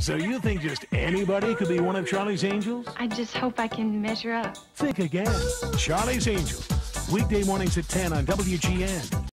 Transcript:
So you think just anybody could be one of Charlie's Angels? I just hope I can measure up. Think again. Charlie's Angels. Weekday mornings at 10 on WGN.